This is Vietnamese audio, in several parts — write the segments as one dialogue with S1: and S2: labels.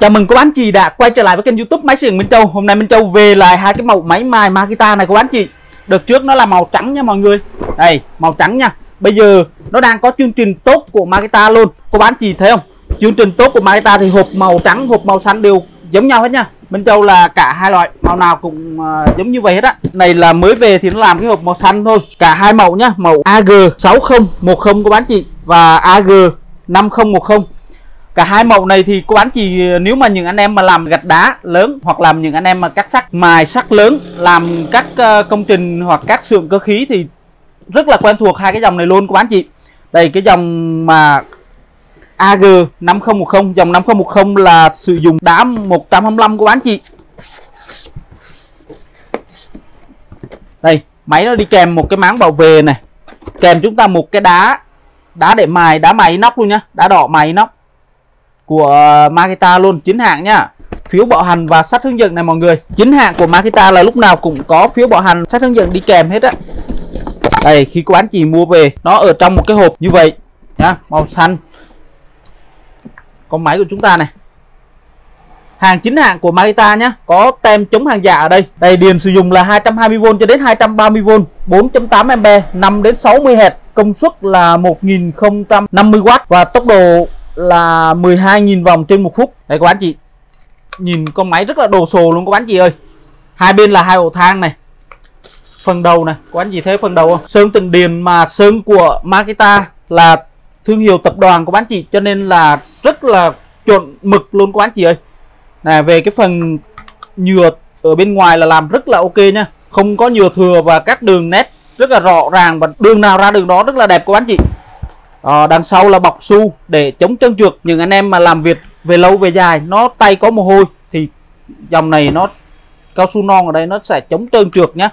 S1: Chào mừng các anh chị đã quay trở lại với kênh youtube Máy sử Minh Châu. Hôm nay Minh Châu về lại hai cái mẫu máy mài Makita này các anh chị. Đợt trước nó là màu trắng nha mọi người. Đây màu trắng nha. Bây giờ nó đang có chương trình tốt của Makita luôn. Các bán chị thấy không? Chương trình tốt của Makita thì hộp màu trắng hộp màu xanh đều giống nhau hết nha. Minh Châu là cả hai loại màu nào cũng uh, giống như vậy hết á. Này là mới về thì nó làm cái hộp màu xanh thôi. Cả hai mẫu nhá Màu AG6010 của bán chị Và AG5010 cả hai màu này thì cô bán chị nếu mà những anh em mà làm gạch đá lớn hoặc làm những anh em mà cắt sắt, mài sắt lớn, làm các ờ, công trình hoặc các xưởng cơ khí thì rất là quen thuộc hai cái dòng này luôn, cô bán chị đây, cái dòng mà AG 5010 dòng 5010 là sử dụng đá 125 của bán chị đây, máy nó đi kèm một cái máng bảo vệ này. Kèm chúng ta một cái đá đá để mài, đá mài inox luôn nhá, đá đỏ mài inox của ờ, Makita luôn, chính hãng nhá phiếu bảo hành và sách hướng dẫn này mọi người. Chính hãng của Makita là lúc nào cũng có phiếu bảo hành sách hướng dẫn đi kèm hết á. Đây, khi cô bán chị mua về, nó ở trong một cái hộp như vậy. Nhá, màu xanh. Con máy của chúng ta này. Hàng chính hãng của Makita nhé có tem chống hàng giả ở đây. Đây điện sử dụng là 220V cho đến 230V 4.8A 5 đến 60 Hz công suất là 1050W và tốc độ là 12.000 vòng trên một phút. Đây các bạn chị. Nhìn con máy rất là đồ sồ luôn các bạn chị ơi. Hai bên là hai ổ thang này. Phần đầu này. Các bạn chị thấy phần đầu không? Sơn từng điền mà sơn của Makita là thương hiệu tập đoàn của bạn chị, cho nên là rất là chuẩn mực luôn các bạn chị ơi. Này về cái phần nhựa ở bên ngoài là làm rất là ok nha. Không có nhựa thừa và các đường nét rất là rõ ràng và đường nào ra đường đó rất là đẹp của anh chị à, đằng sau là bọc su để chống trơn trượt. Những anh em mà làm việc về lâu về dài nó tay có mồ hôi thì dòng này nó cao su non ở đây nó sẽ chống trơn trượt nhé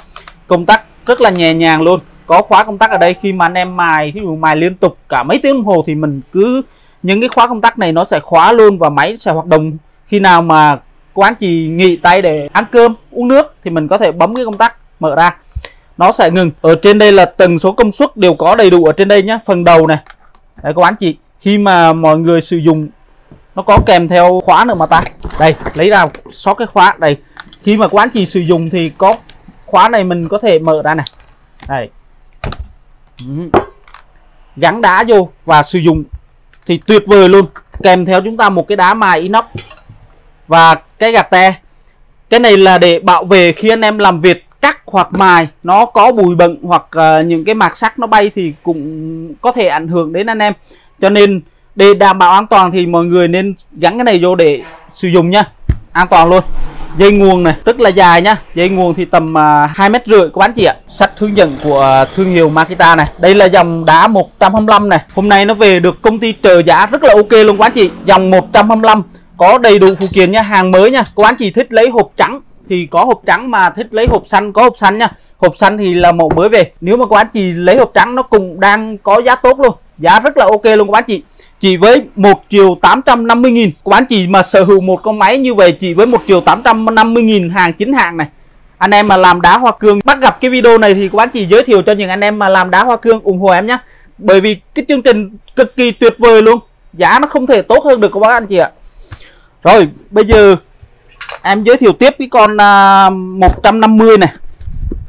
S1: công tắc rất là nhẹ nhàng luôn. Có khóa công tắc ở đây khi mà anh em mài ví dụ mài liên tục cả mấy tiếng đồng hồ thì mình cứ những cái khóa công tắc này nó sẽ khóa luôn và máy sẽ hoạt động. Khi nào mà quán chị nghỉ tay để ăn cơm uống nước thì mình có thể bấm cái công tắc mở ra. Nó sẽ ngừng. Ở trên đây là tần số công suất đều có đầy đủ ở trên đây nhé phần đầu này đấy, các bạn chị, khi mà mọi người sử dụng, nó có kèm theo khóa nữa mà ta. Đây, lấy ra sót cái khóa. Đây, khi mà quán chị sử dụng thì có khóa này mình có thể mở ra này đây. Gắn đá vô và sử dụng thì tuyệt vời luôn. Kèm theo chúng ta một cái đá mài inox và cái gạt te. Cái này là để bảo vệ khi anh em làm việc cắt hoặc mài nó có bụi bẩn hoặc uh, những cái mạc sắt nó bay thì cũng có thể ảnh hưởng đến anh em. Cho nên để đảm bảo an toàn thì mọi người nên gắn cái này vô để sử dụng nha. An toàn luôn. Dây nguồn này rất là dài nhá dây nguồn thì tầm à, hai mét rưỡi của bán chị ạ. Sách hướng dẫn của thương hiệu Makita này. Đây là dòng đá 125 này. Hôm nay nó về được công ty trợ giá rất là ok luôn các anh chị. Dòng 125 có đầy đủ phụ kiện nha hàng mới nha. Các anh chị thích lấy hộp trắng thì có hộp trắng mà thích lấy hộp xanh, có hộp xanh nha. Hộp xanh thì là mẫu mới về. Nếu mà các anh chị lấy hộp trắng, nó cũng đang có giá tốt luôn. Giá rất là ok luôn các anh chị. Chỉ với 1 triệu 850 nghìn. Các anh chị mà sở hữu một con máy như vậy, chỉ với 1 triệu 850 nghìn hàng chính hàng này. Anh em mà làm đá hoa cương, bắt gặp cái video này thì các anh chị giới thiệu cho những anh em mà làm đá hoa cương ủng hộ em nhé bởi vì cái chương trình cực kỳ tuyệt vời luôn. Giá nó không thể tốt hơn được các anh chị ạ. Rồi, bây giờ em giới thiệu tiếp cái con à, 150 này.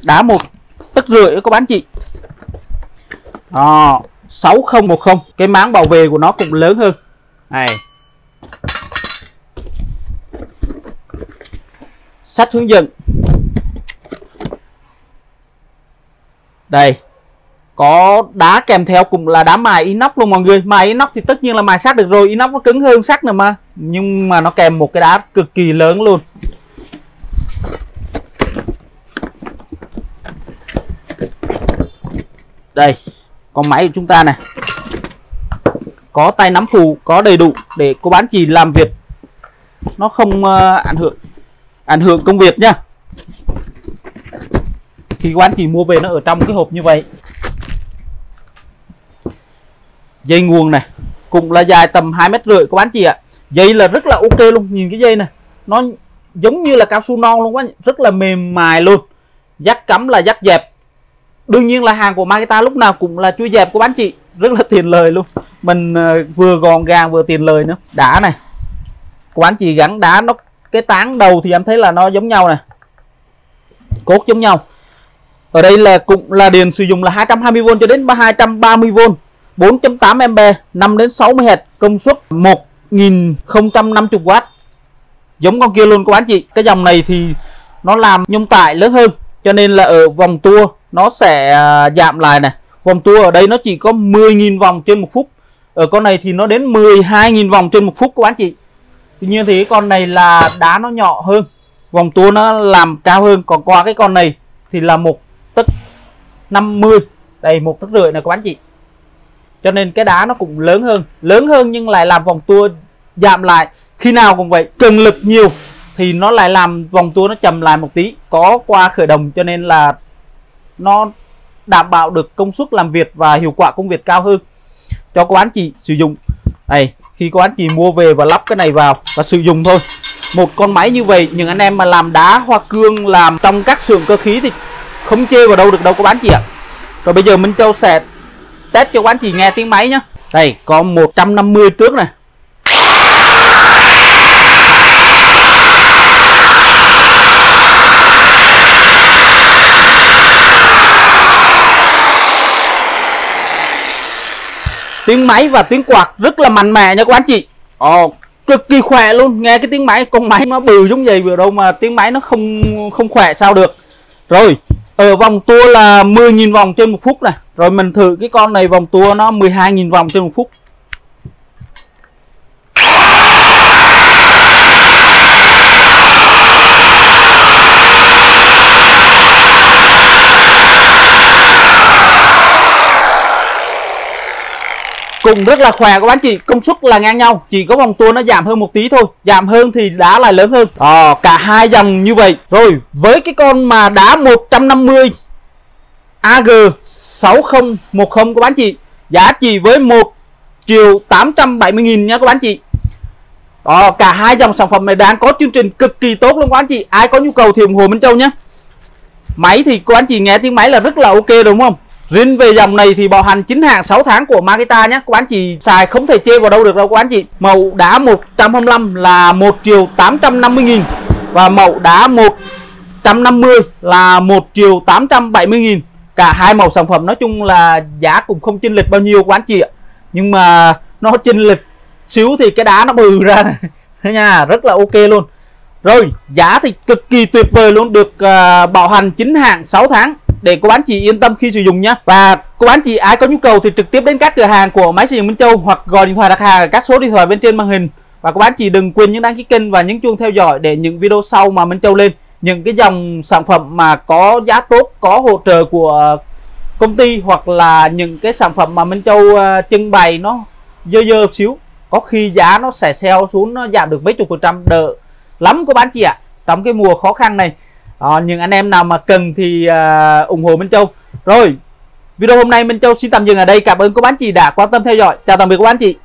S1: Đá một tức rưỡi các bán chị. À, 6010 cái máng bảo vệ của nó cũng lớn hơn. Này. Sách hướng dẫn. Đây có đá kèm theo cũng là đá mài inox luôn mọi người. Mài inox thì tất nhiên là mài sắt được rồi. Inox nó cứng hơn sắt nữa mà. Nhưng mà nó kèm một cái đá cực kỳ lớn luôn. Đây con máy của chúng ta này. Có tay nắm phù có đầy đủ để cô bán chỉ làm việc. Nó không uh, ảnh hưởng ảnh hưởng công việc nhá khi quán chỉ mua về nó ở trong cái hộp như vậy dây nguồn này cũng là dài tầm hai mét rưỡi các bạn chị ạ. Dây là rất là ok luôn nhìn cái dây này nó giống như là cao su non luôn quá rất là mềm mại luôn dắt cắm là dắt dẹp. Đương nhiên là hàng của Makita lúc nào cũng là chui dẹp của bán chị rất là tiền lời luôn. Mình uh, vừa gọn gàng vừa tiền lời nữa. Đá này của bán chị gắn đá nó cái tán đầu thì em thấy là nó giống nhau này cốt giống nhau. Ở đây là cũng là điện sử dụng là 220V cho đến 230V 4.8 MB 5 đến 60Hz công suất 1050W giống con kia luôn các bạn chị, cái dòng này thì nó làm nhung tải lớn hơn, cho nên là ở vòng tua nó sẽ à, giảm lại này. Vòng tua ở đây nó chỉ có 10.000 vòng trên một phút, ở con này thì nó đến 12.000 vòng trên một phút các bạn chị. Tuy nhiên thì cái con này là đá nó nhỏ hơn, vòng tua nó làm cao hơn, còn qua cái con này thì là một tấc 50 đây, một tấc rưỡi này các bạn chị cho nên cái đá nó cũng lớn hơn. Lớn hơn nhưng lại làm vòng tua giảm lại. Khi nào cũng vậy, cần lực nhiều thì nó lại làm vòng tua nó chậm lại một tí. Có qua khởi động cho nên là nó đảm bảo được công suất làm việc và hiệu quả công việc cao hơn. Cho các anh chị sử dụng. Này, khi các anh chị mua về và lắp cái này vào và sử dụng thôi. Một con máy như vậy, những anh em mà làm đá, hoa cương, làm trong các xưởng cơ khí thì không chê vào đâu được đâu các anh chị ạ. Rồi bây giờ Minh Châu sẽ test cho quán chị nghe tiếng máy nhá. Đây có 150 trước này. Tiếng máy và tiếng quạt rất là mạnh mẽ nha các anh chị. Ồ, cực kỳ khỏe luôn. Nghe cái tiếng máy con máy nó bừ giống vậy vừa đâu mà tiếng máy nó không không khỏe sao được. Rồi ở vòng tua là 10.000 vòng trên một phút này. Rồi mình thử cái con này, vòng tua nó 12.000 vòng trên một phút. Cùng rất là khỏe các bạn. Chị công suất là ngang nhau. Chỉ có vòng tua nó giảm hơn một tí thôi. Giảm hơn thì đá lại lớn hơn. À, cả hai dòng như vậy. Rồi với cái con mà đá 150 AG 6010 các bạn chị giá chỉ với 1 triệu 870 nghìn nha các bạn chị. Đó, cả hai dòng sản phẩm này đang có chương trình cực kỳ tốt luôn các anh chị. Ai có nhu cầu thì ủng hộ Minh Châu nhé. Máy thì các anh chị nghe tiếng máy là rất là ok đúng không? Riêng về dòng này thì bảo hành chính hãng 6 tháng của Makita nhé Các anh chị xài không thể chê vào đâu được đâu các anh chị Màu đá 125 là 1 triệu 850 nghìn Và màu đá 150 là 1 triệu 870 nghìn. Cả hai màu sản phẩm nói chung là giá cũng không chênh lệch bao nhiêu các anh chị ạ. Nhưng mà nó chênh lệch xíu thì cái đá nó bừ ra. Này nha Rất là ok luôn. Rồi giá thì cực kỳ tuyệt vời luôn Được à, uh, bảo hành chính hãng 6 tháng để cô bán chị yên tâm khi sử dụng nhé và cô bán chị ai có nhu cầu thì trực tiếp đến các cửa hàng của máy xây dựng Minh Châu hoặc gọi điện thoại đặt hàng ở các số điện thoại bên trên màn hình. Và cô bán chị đừng quên nhấn đăng ký kênh và nhấn chuông theo dõi để những video sau mà Minh Châu lên. Những cái dòng sản phẩm mà có giá tốt, có hỗ trợ của công ty hoặc là những cái sản phẩm mà Minh Châu ờ, trưng bày nó dơ dơ xíu, có khi giá nó sẽ xeo xuống, nó giảm được mấy chục phần trăm. Đỡ lắm cô bán chị ạ. À. trong cái mùa khó khăn này đó, nhưng anh em nào mà cần thì à, ủng hộ Minh Châu. Rồi video hôm nay Minh Châu xin tạm dừng ở đây. Cảm ơn các bạn chị đã quan tâm theo dõi. Chào tạm biệt các bạn chị.